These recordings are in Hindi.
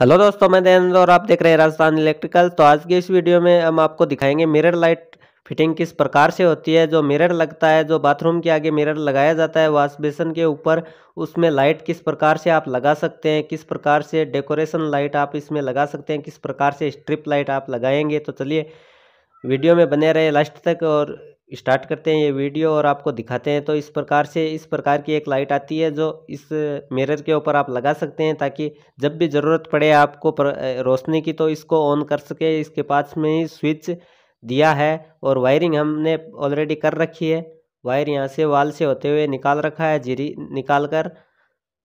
हेलो दोस्तों, मैं देवेंद्र और आप देख रहे हैं राजस्थान इलेक्ट्रिकल। तो आज की इस वीडियो में हम आपको दिखाएँगे मिरर लाइट फिटिंग किस प्रकार से होती है। जो मिरर लगता है, जो बाथरूम के आगे मिरर लगाया जाता है, वॉश बेसन के ऊपर, उसमें लाइट किस प्रकार से आप लगा सकते हैं, किस प्रकार से डेकोरेशन लाइट आप इसमें लगा सकते हैं, किस प्रकार से स्ट्रिप लाइट आप लगाएँगे। तो चलिए, वीडियो में बने रहे लास्ट तक और स्टार्ट करते हैं ये वीडियो और आपको दिखाते हैं। तो इस प्रकार से, इस प्रकार की एक लाइट आती है जो इस मिरर के ऊपर आप लगा सकते हैं ताकि जब भी ज़रूरत पड़े आपको रोशनी की तो इसको ऑन कर सके। इसके पास में ही स्विच दिया है और वायरिंग हमने ऑलरेडी कर रखी है। वायर यहाँ से वाल से होते हुए निकाल रखा है जीरी निकाल कर।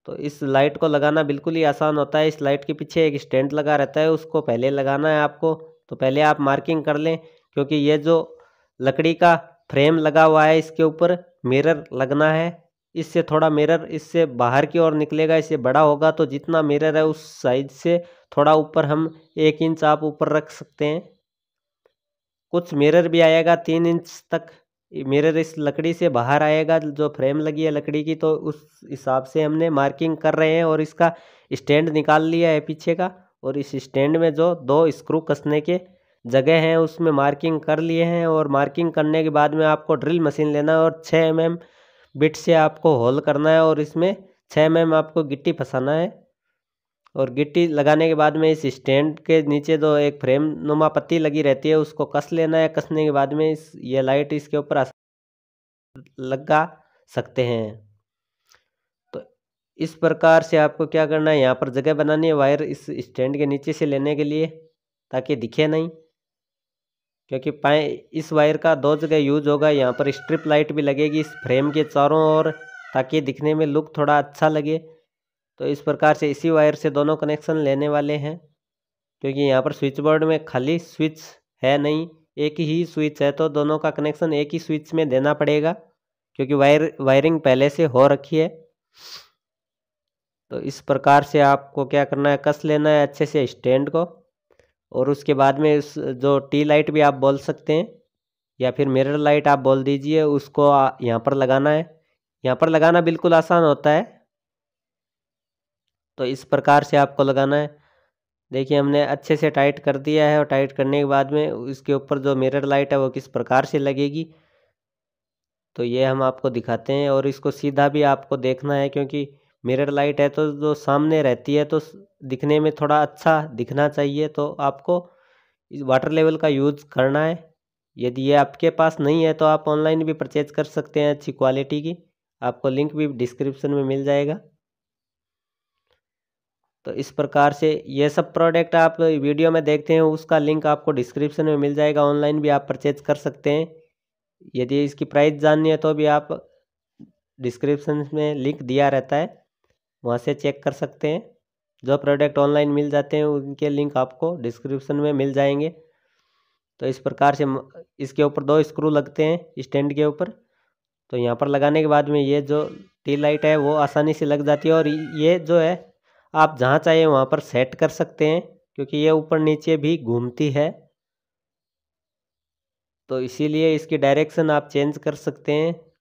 तो इस लाइट को लगाना बिल्कुल ही आसान होता है। इस लाइट के पीछे एक स्टैंड लगा रहता है, उसको पहले लगाना है आपको। तो पहले आप मार्किंग कर लें, क्योंकि ये जो लकड़ी का फ्रेम लगा हुआ है इसके ऊपर, मिरर लगना है। इससे थोड़ा मिरर इससे बाहर की ओर निकलेगा, इससे बड़ा होगा तो जितना मिरर है उस साइज़ से थोड़ा ऊपर हम एक इंच आप ऊपर रख सकते हैं। कुछ मिरर भी आएगा, तीन इंच तक मिरर इस लकड़ी से बाहर आएगा, जो फ्रेम लगी है लकड़ी की तो उस हिसाब से हमने मार्किंग कर रहे हैं और इसका स्टैंड निकाल लिया है पीछे का। और इस स्टैंड में जो दो स्क्रू कसने के जगह हैं, उसमें मार्किंग कर लिए हैं और मार्किंग करने के बाद में आपको ड्रिल मशीन लेना है और छः एम एम बिट से आपको होल करना है और इसमें छः एम एम आपको गिट्टी फंसाना है। और गिट्टी लगाने के बाद में इस स्टैंड के नीचे जो एक फ्रेम नुमा पत्ती लगी रहती है, उसको कस लेना है। कसने के बाद में इस, ये लाइट इसके ऊपर लगा सकते हैं। तो इस प्रकार से आपको क्या करना है, यहाँ पर जगह बनानी है, वायर इस स्टैंड के नीचे से लेने के लिए, ताकि दिखे नहीं। क्योंकि पाए, इस वायर का दो जगह यूज़ होगा। यहाँ पर स्ट्रिप लाइट भी लगेगी इस फ्रेम के चारों ओर, ताकि दिखने में लुक थोड़ा अच्छा लगे। तो इस प्रकार से इसी वायर से दोनों कनेक्शन लेने वाले हैं, क्योंकि यहाँ पर स्विच बोर्ड में खाली स्विच है नहीं, एक ही स्विच है तो दोनों का कनेक्शन एक ही स्विच में देना पड़ेगा, क्योंकि वायर, वायरिंग पहले से हो रखी है। तो इस प्रकार से आपको क्या करना है, कस लेना है अच्छे से स्टैंड को। और उसके बाद में इस जो टी लाइट भी आप बोल सकते हैं, या फिर मिरर लाइट आप बोल दीजिए, उसको यहाँ पर लगाना है। यहाँ पर लगाना बिल्कुल आसान होता है। तो इस प्रकार से आपको लगाना है। देखिए, हमने अच्छे से टाइट कर दिया है और टाइट करने के बाद में इसके ऊपर जो मिरर लाइट है, वो किस प्रकार से लगेगी तो ये हम आपको दिखाते हैं। और इसको सीधा भी आपको देखना है, क्योंकि मिरर लाइट है तो जो सामने रहती है तो दिखने में थोड़ा अच्छा दिखना चाहिए। तो आपको इस वाटर लेवल का यूज़ करना है। यदि ये आपके पास नहीं है तो आप ऑनलाइन भी परचेज कर सकते हैं अच्छी क्वालिटी की। आपको लिंक भी डिस्क्रिप्शन में मिल जाएगा। तो इस प्रकार से ये सब प्रोडक्ट आप वीडियो में देखते हैं, उसका लिंक आपको डिस्क्रिप्शन में मिल जाएगा। ऑनलाइन भी आप परचेज कर सकते हैं। यदि इसकी प्राइस जाननी है तो भी आप डिस्क्रिप्शन में लिंक दिया रहता है। वहाँ से चेक कर सकते हैं। जो प्रोडक्ट ऑनलाइन मिल जाते हैं, उनके लिंक आपको डिस्क्रिप्शन में मिल जाएँगे। तो इस प्रकार से इसके ऊपर दो स्क्रू लगते हैं, स्टैंड के ऊपर। तो यहाँ पर लगाने के बाद में ये जो टी लाइट है, वो आसानी से लग जाती है और ये जो है, आप जहाँ चाहिए वहाँ पर सेट कर सकते हैं, क्योंकि ये ऊपर नीचे भी घूमती है। तो इसीलिए इसकी डायरेक्शन आप चेंज कर सकते हैं।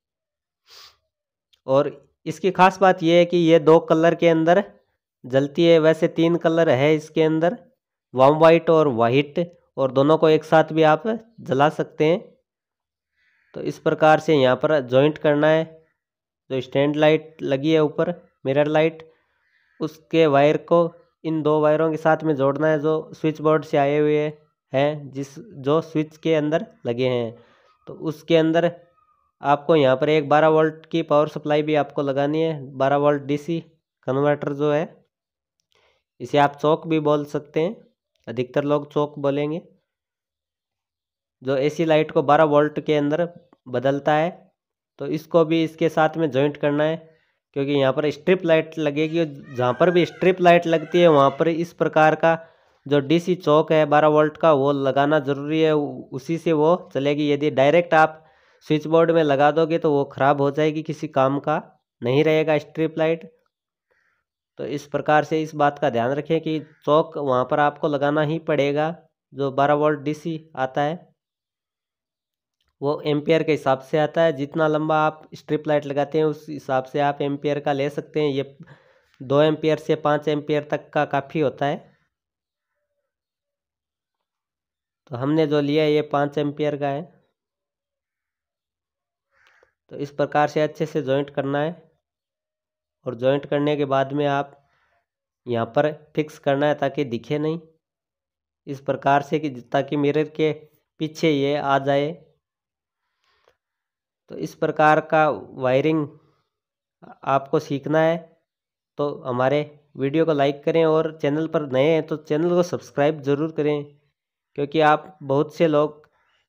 और इसकी ख़ास बात यह है कि ये दो कलर के अंदर जलती है, वैसे तीन कलर है इसके अंदर वाम वाइट और वाइट और दोनों को एक साथ भी आप जला सकते हैं। तो इस प्रकार से यहाँ पर जॉइंट करना है। जो स्टैंड लाइट लगी है ऊपर मिरर लाइट उसके वायर को इन दो वायरों के साथ में जोड़ना है जो स्विच बोर्ड से आए हुए हैं, जिस, जो स्विच के अंदर लगे हैं। तो उसके अंदर आपको यहाँ पर एक बारह वोल्ट की पावर सप्लाई भी आपको लगानी है। बारह वोल्ट डीसी कन्वर्टर जो है, इसे आप चौक भी बोल सकते हैं। अधिकतर लोग चौक बोलेंगे। जो एसी लाइट को 12 वोल्ट के अंदर बदलता है तो इसको भी इसके साथ में जॉइंट करना है, क्योंकि यहाँ पर स्ट्रिप लाइट लगेगी जहाँ पर भी स्ट्रिप लाइट लगती है, वहाँ पर इस प्रकार का जो डीसी चौक है 12 वोल्ट का, वो लगाना ज़रूरी है। उसी से वो चलेगी। यदि डायरेक्ट आप स्विच बोर्ड में लगा दोगे तो वो ख़राब हो जाएगी, किसी काम का नहीं रहेगा स्ट्रिप लाइट। तो इस प्रकार से इस बात का ध्यान रखें कि चौक वहाँ पर आपको लगाना ही पड़ेगा, जो बारह वोल्ट डीसी आता है। वो एम्पेयर के हिसाब से आता है, जितना लंबा आप स्ट्रिप लाइट लगाते हैं, उस हिसाब से आप एम्पेयर का ले सकते हैं। ये दो एम्पेयर से पाँच एम्पेयर तक का काफ़ी होता है। तो हमने जो लिया है, ये पाँच एम्पेयर का है। तो इस प्रकार से अच्छे से जॉइंट करना है। और जॉइंट करने के बाद में आप यहाँ पर फिक्स करना है ताकि दिखे नहीं। इस प्रकार से कि ताकि मिरर के पीछे ये आ जाए। तो इस प्रकार का वायरिंग आपको सीखना है। तो हमारे वीडियो को लाइक करें और चैनल पर नए हैं तो चैनल को सब्सक्राइब ज़रूर करें। क्योंकि आप बहुत से लोग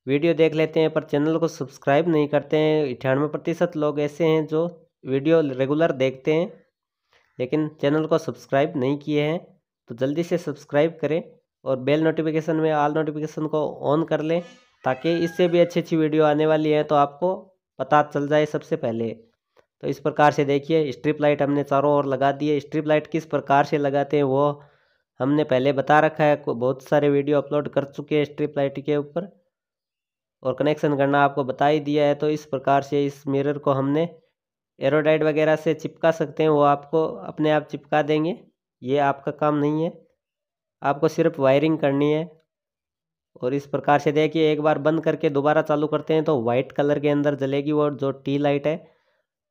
वीडियो देख लेते हैं, पर चैनल को सब्सक्राइब नहीं करते हैं। अठानवे प्रतिशत लोग ऐसे हैं जो वीडियो रेगुलर देखते हैं, लेकिन चैनल को सब्सक्राइब नहीं किए हैं। तो जल्दी से सब्सक्राइब करें और बेल नोटिफिकेशन में ऑल नोटिफिकेशन को ऑन कर लें, ताकि इससे भी अच्छी अच्छी वीडियो आने वाली है तो आपको पता चल जाए सबसे पहले। तो इस प्रकार से देखिए, स्ट्रिप लाइट हमने चारों ओर लगा दी है। स्ट्रिप लाइट किस प्रकार से लगाते हैं, वो हमने पहले बता रखा है। बहुत सारे वीडियो अपलोड कर चुके हैं स्ट्रिप लाइट के ऊपर। और कनेक्शन करना आपको बता ही दिया है तो इस प्रकार से इस मिरर को हमने एरोडाइड वगैरह से चिपका सकते हैं, वो आपको अपने आप चिपका देंगे। ये आपका काम नहीं है। आपको सिर्फ़ वायरिंग करनी है। और इस प्रकार से देखिए, एक बार बंद करके दोबारा चालू करते हैं तो वाइट कलर के अंदर जलेगी वो जो टी लाइट है।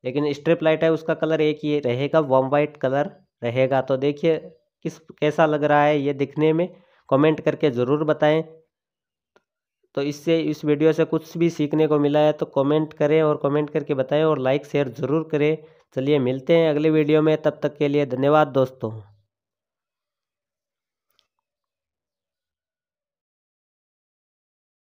लेकिन स्ट्रिप लाइट है, उसका कलर एक ही रहेगा वॉम वाइट कलर रहेगा। तो देखिए, किस, कैसा लग रहा है ये दिखने में? कमेंट करके ज़रूर बताएँ। तो इससे, इस वीडियो से कुछ भी सीखने को मिला है तो कमेंट करें और कमेंट करके बताएँ और लाइक, शेयर ज़रूर करें। चलिए मिलते हैं अगले वीडियो में, तब तक के लिए धन्यवाद दोस्तों।